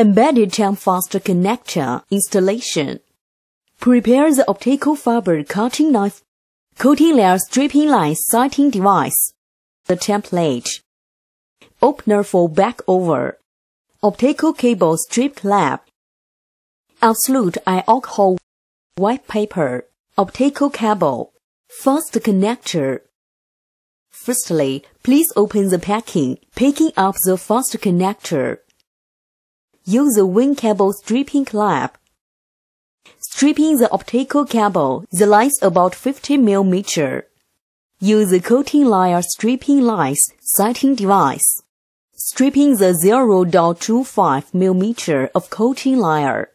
Embedded temp faster connector installation. Prepare the optical fiber cutting knife, coating layer stripping line sighting device, the template, opener for back over, optical cable strip clamp, absolute alcohol white paper, optical cable, fast connector. Firstly, please open the packing, picking up the fast connector. Use the wing cable stripping clamp. Stripping the optical cable, the length about 50 mm. Use the coating layer stripping lines sighting device. Stripping the 0.25 mm of coating layer.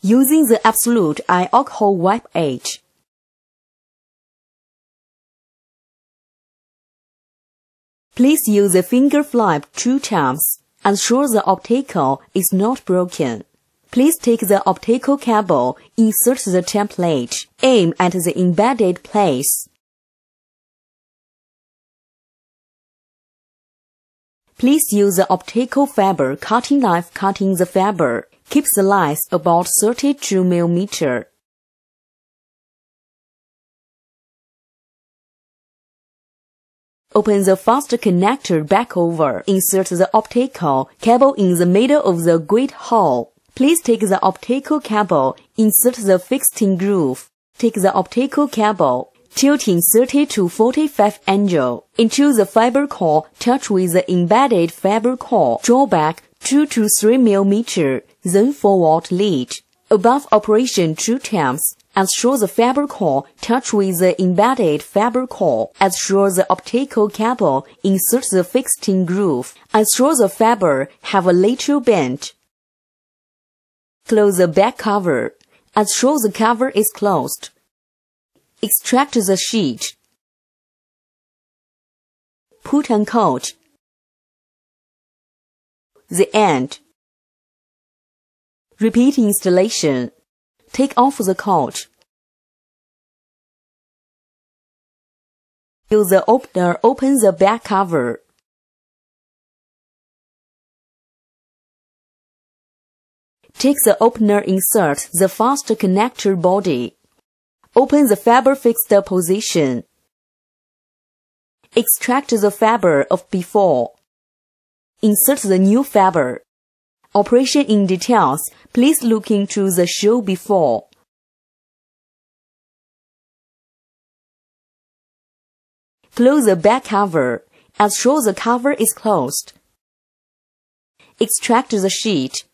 Using the absolute alcohol wipe edge. Please use the finger flap two times. Ensure the optical is not broken. Please take the optical cable, insert the template, aim at the embedded place. Please use the optical fiber cutting knife cutting the fiber. Keep the length about 32 mm. Open the fast connector back over. Insert the optical cable in the middle of the grid hole. Please take the optical cable, insert the fixing groove. Take the optical cable, tilting 30 to 45 angle into the fiber core, touch with the embedded fiber core, draw back 2 to 3 mm, then forward lead. Above operation two times, Ensure the fiber core touch with the embedded fiber core. Ensure the optical cable insert the fixing groove. Ensure the fiber have a lateral bend. Close the back cover. Ensure the cover is closed. Extract the sheet. Put on coat. The end. Repeat installation. Take off the coat. Use the opener open the back cover. Take the opener insert the fast connector body. Open the fiber fixed position. Extract the fiber of before. Insert the new fiber. Operation in details, please look into the show before. Close the back cover. as Ensure the cover is closed. Extract the sheet.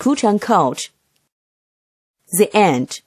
Put on coat. The end.